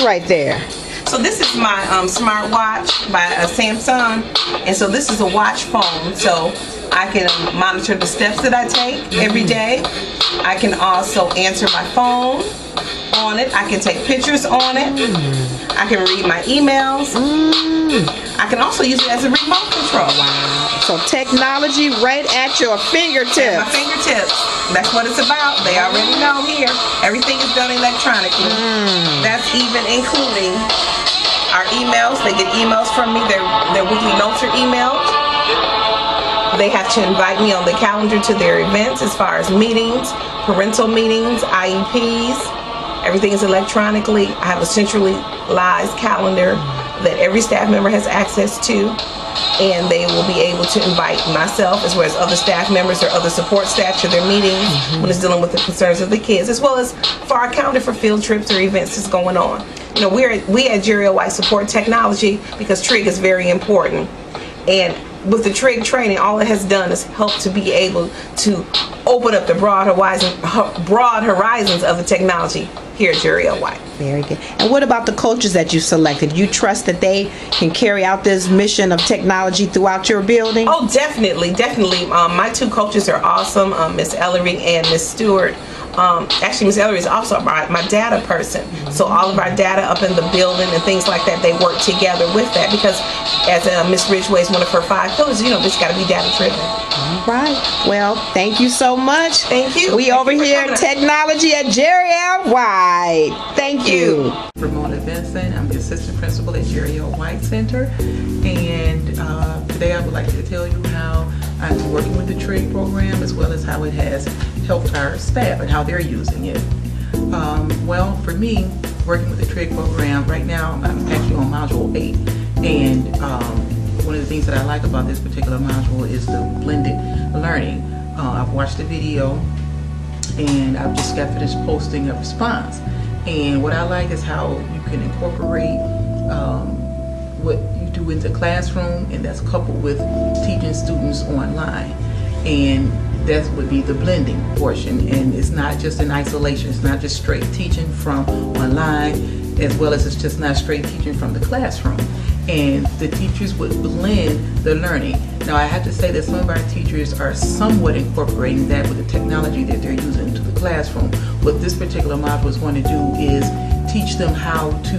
right there? So this is my um, smart watch by uh, Samsung, and so this is a watch phone. So I can monitor the steps that I take every day. I can also answer my phone on it. I can take pictures on it. I can read my emails. I can also use it as a remote control. Wow. So technology right at your fingertips. At my fingertips. That's what it's about. They already know here. Everything is done electronically. Mm. That's even including our emails. They get emails from me. Their, their weekly notes are emailed. They have to invite me on the calendar to their events as far as meetings, parental meetings, IEPs, Everything is electronically. I have a centralized calendar that every staff member has access to and they will be able to invite myself as well as other staff members or other support staff to their meetings mm-hmm. when it's dealing with the concerns of the kids, as well as for our calendar for field trips or events that's going on. You know, we're we at Jerry White support technology because TRIG is very important. And with the TRIG training, all it has done is help to be able to open up the broad horizon, broad horizons of the technology here at Jerry White. Very good. And what about the coaches that you selected? You trust that they can carry out this mission of technology throughout your building? Oh, definitely, definitely. Um, my two coaches are awesome, um, Miss Ellery and Miss Stewart. Um, actually, Miss Ellery is also my, my data person. So all of our data up in the building and things like that, they work together with that because as uh, Miss Ridgeway is one of her five pillars, you know, it's got to be data driven. All right. Well, thank you so much. Thank you. We thank over you here technology at Jerry L. White. Thank you. Ramona Vincent. I'm the assistant principal at Jerry L. White Center. And uh, today I would like to tell you how I'm working with the TRIG program as well as how it has helped our staff and how they're using it. Um, well, for me, working with the TRIG program, right now I'm actually on Module 8. And um, one of the things that I like about this particular module is the blended learning. Uh, I've watched the video and I've just got finished posting a response. And what I like is how you can incorporate um, what you do into the classroom and that's coupled with teaching students online. And that would be the blending portion. And it's not just in isolation. It's not just straight teaching from online as well as it's just not straight teaching from the classroom. And the teachers would blend the learning. Now I have to say that some of our teachers are somewhat incorporating that with the technology that they're using into the classroom. What this particular module is going to do is teach them how to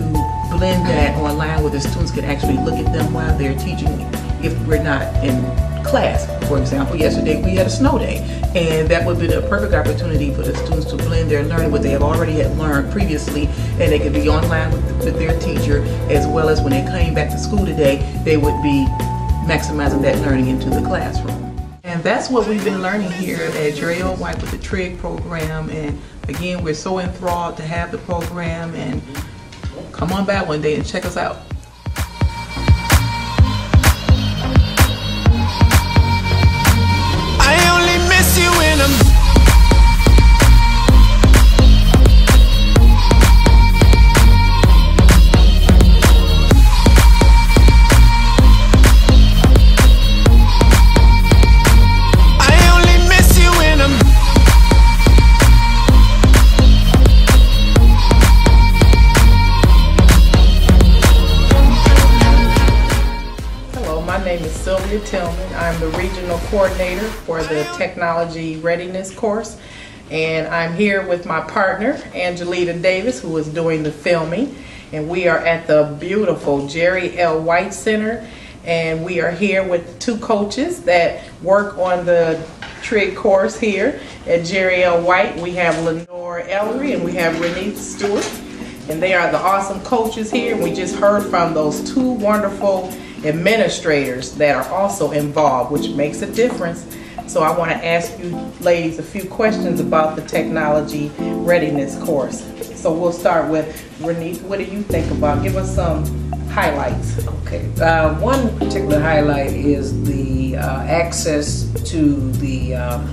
blend that online where the students can actually look at them while they're teaching if we're not in class. For example, yesterday we had a snow day, and that would be a perfect opportunity for the students to blend their learning, what they have already had learned previously, and they could be online with, with their teacher, as well as when they came back to school today, they would be maximizing that learning into the classroom. And that's what we've been learning here at Jerry. White with the TRIG program. And again, we're so enthralled to have the program and come on by one day and check us out. Sylvia Tillman. I'm the regional coordinator for the technology readiness course. And I'm here with my partner, Angelita Davis, who is doing the filming. And we are at the beautiful Jerry L. White Center. And we are here with two coaches that work on the TRIG course here at Jerry L. White. We have Lenore Ellery and we have Renee Stewart. And they are the awesome coaches here. We just heard from those two wonderful administrators that are also involved, which makes a difference. So I want to ask you ladies a few questions about the technology readiness course. So we'll start with Renee. What do you think about? Give us some highlights. Okay. Uh, one particular highlight is the uh, access to the um,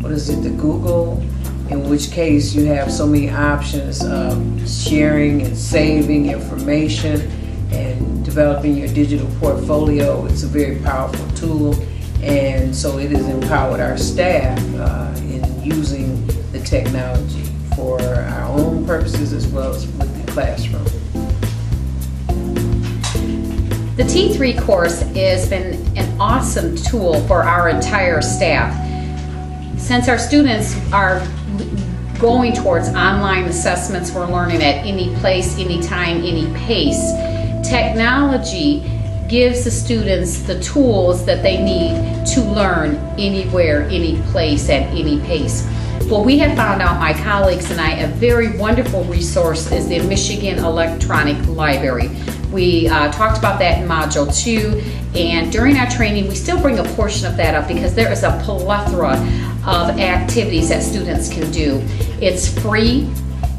what is it? The Google. In which case you have so many options of sharing and saving information and developing your digital portfolio. It's a very powerful tool, and so it has empowered our staff uh, in using the technology for our own purposes as well as with the classroom. The T3 course has been an awesome tool for our entire staff. Since our students are going towards online assessments, we're learning at any place, any time, any pace technology gives the students the tools that they need to learn anywhere, any place, at any pace. Well, we have found out, my colleagues and I, a very wonderful resource is the Michigan Electronic Library. We uh, talked about that in Module 2, and during our training, we still bring a portion of that up because there is a plethora of activities that students can do. It's free,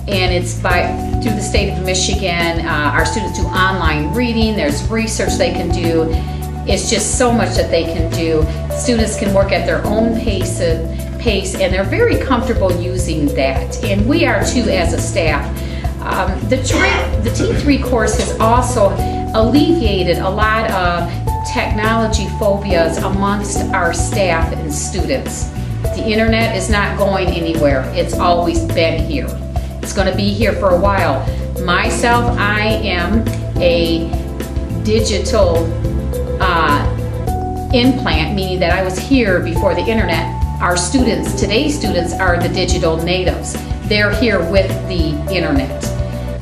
and it's by through the state of Michigan. Uh, our students do online reading. There's research they can do. It's just so much that they can do. Students can work at their own pace, uh, pace, and they're very comfortable using that. And we are too as a staff. Um, the, the T3 course has also alleviated a lot of technology phobias amongst our staff and students. The internet is not going anywhere. It's always been here. It's going to be here for a while. Myself, I am a digital uh, implant, meaning that I was here before the internet. Our students, today's students, are the digital natives. They're here with the internet.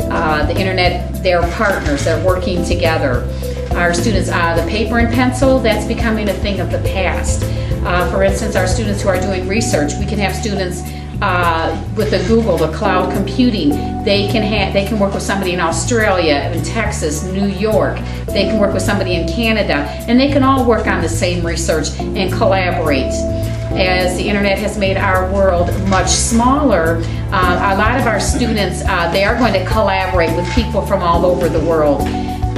Uh, the internet, they're partners, they're working together. Our students, uh, the paper and pencil, that's becoming a thing of the past. Uh, for instance, our students who are doing research, we can have students uh, with the Google, the cloud computing, they can have they can work with somebody in Australia, in Texas, New York. They can work with somebody in Canada, and they can all work on the same research and collaborate. As the internet has made our world much smaller, uh, a lot of our students uh, they are going to collaborate with people from all over the world.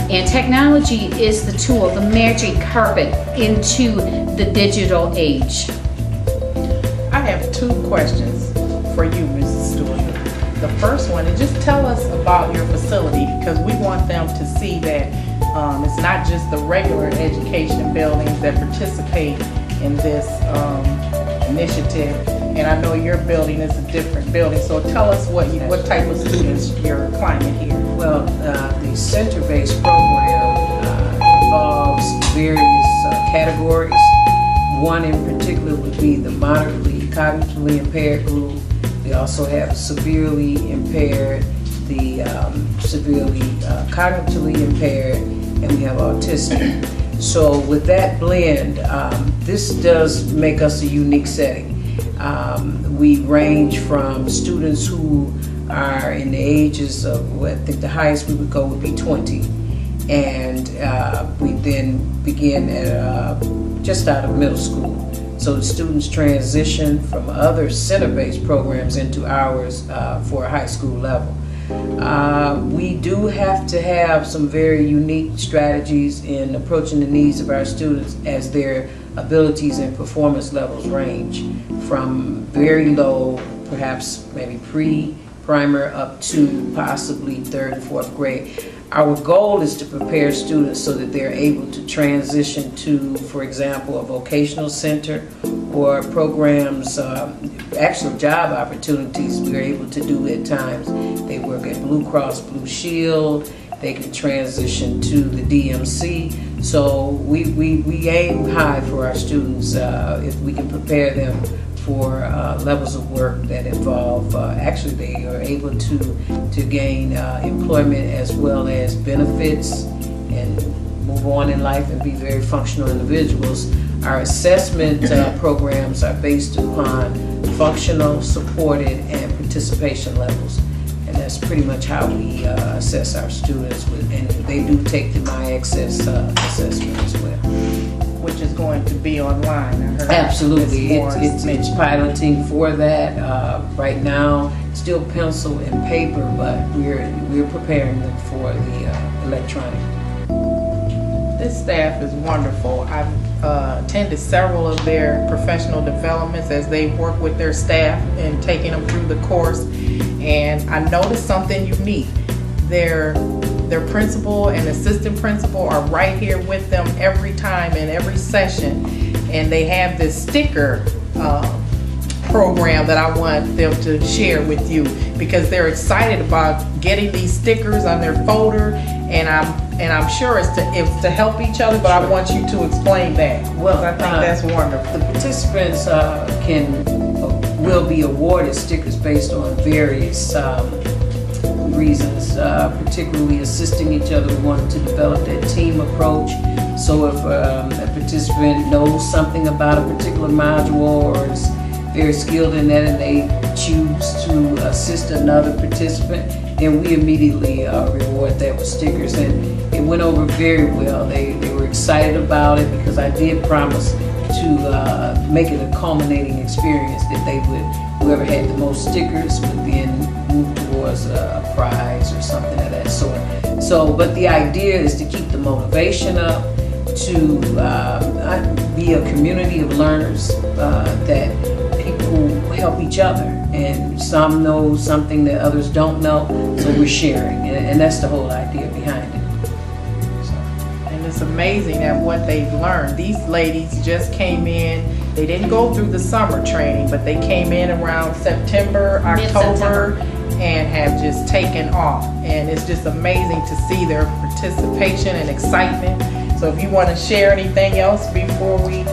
And technology is the tool, the magic carpet into the digital age. I have two questions for you, Mrs. Stewart. The first one is just tell us about your facility because we want them to see that um, it's not just the regular education buildings that participate in this um, initiative. And I know your building is a different building, so tell us what you, what type of students you're climbing here. Well, uh, the center-based program uh, involves various uh, categories. One in particular would be the moderately cognitively impaired group, we also have severely impaired, the um, severely uh, cognitively impaired, and we have autistic. So with that blend, um, this does make us a unique setting. Um, we range from students who are in the ages of, well, I think the highest we would go would be 20. And uh, we then begin at uh, just out of middle school. So the students transition from other center-based programs into ours uh, for a high school level. Uh, we do have to have some very unique strategies in approaching the needs of our students as their abilities and performance levels range from very low, perhaps maybe pre-primer up to possibly third and fourth grade. Our goal is to prepare students so that they're able to transition to, for example, a vocational center or programs, uh, actual job opportunities we're able to do at times. They work at Blue Cross Blue Shield, they can transition to the DMC. So we, we, we aim high for our students uh, if we can prepare them for uh, levels of work that involve, uh, actually they are able to, to gain uh, employment as well as benefits and move on in life and be very functional individuals. Our assessment uh, programs are based upon functional, supported, and participation levels. And that's pretty much how we uh, assess our students, with, and they do take the MI-Access uh, assessment as well. Which is going to be online. I heard Absolutely, Ms. it's, it's, it's piloting for that. Uh, right now, still pencil and paper, but we're, we're preparing them for the uh, electronic. This staff is wonderful. I've uh, attended several of their professional developments as they work with their staff and taking them through the course. And I noticed something unique. Their their principal and assistant principal are right here with them every time in every session, and they have this sticker. Um, program that I want them to share with you because they're excited about getting these stickers on their folder and I'm and I'm sure it's to it's to help each other but I want you to explain that Well, I think uh, that's wonderful. The participants uh, can, uh, will be awarded stickers based on various um, reasons, uh, particularly assisting each other. We wanted to develop that team approach. So if um, a participant knows something about a particular module or is very skilled in that and they choose to assist another participant, then we immediately uh, reward that with stickers. And it went over very well. They, they were excited about it because I did promise to uh, make it a culminating experience that they would, whoever had the most stickers would then move towards a, a prize or something of that sort. So, but the idea is to keep the motivation up, to uh, be a community of learners uh, that people help each other and some know something that others don't know, so we're sharing, and, and that's the whole idea behind it. So. And it's amazing at what they've learned. These ladies just came in. They didn't go through the summer training, but they came in around September, October, Mid-September. And have just taken off. And it's just amazing to see their participation and excitement. So if you want to share anything else before we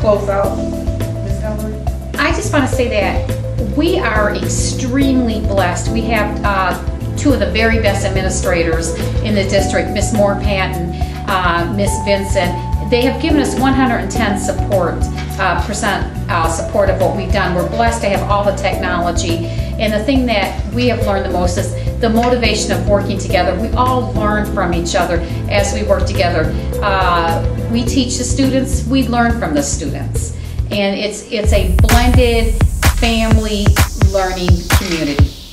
close out, Ms. Ellery? I just want to say that we are extremely blessed. We have uh, two of the very best administrators in the district, Miss Moore Patton, uh, Miss Vincent. They have given us 110 support uh, percent uh, support of what we've done. We're blessed to have all the technology, and the thing that we have learned the most is the motivation of working together. We all learn from each other as we work together. Uh, we teach the students, we learn from the students and it's it's a blended family learning community.